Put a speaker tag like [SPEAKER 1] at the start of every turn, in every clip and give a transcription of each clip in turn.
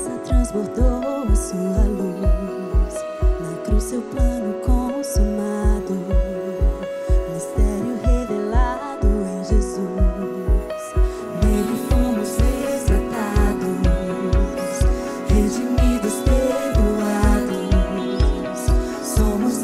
[SPEAKER 1] graça transbordou sua luz. Na cruz, seu plano consumado. Mistério revelado em Jesus. Nele fomos resgatados, redimidos, perdoados. Somos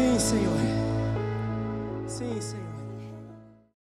[SPEAKER 2] Sim, Senhor.